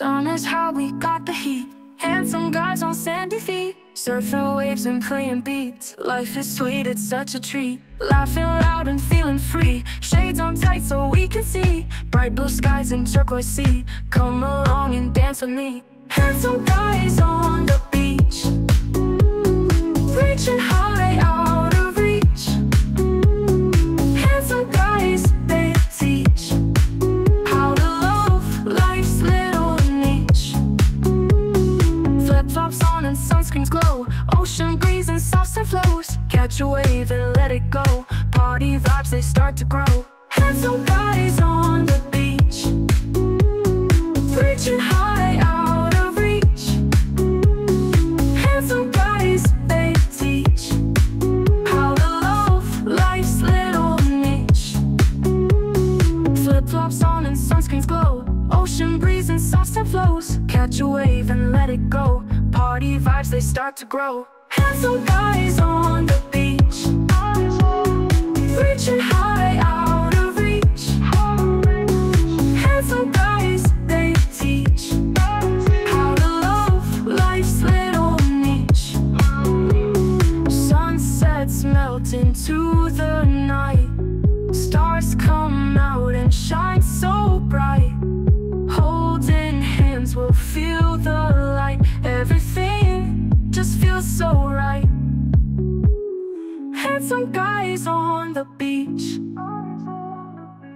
Sun is how we got the heat. Handsome guys on sandy feet. Surfing waves and playing beats. Life is sweet, it's such a treat. Laughing loud and feeling free. Shades on tight so we can see. Bright blue skies and turquoise sea. Come along and dance with me. Handsome guys on the beach. Catch a wave and let it go. Party vibes, they start to grow. Handsome guys on the beach. Reaching high out of reach. Handsome guys, they teach how to love life's little niche. Flip flops on and sunscreens glow. Ocean breeze and soft flows. Catch a wave and let it go. Party vibes, they start to grow. Handsome guys on the Sunsets melt into the night. Stars come out and shine so bright. Holding hands, we'll feel the light. Everything just feels so right. Handsome guys on the beach.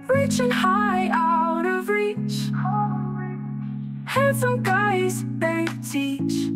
Reaching high out of reach. Handsome guys, they teach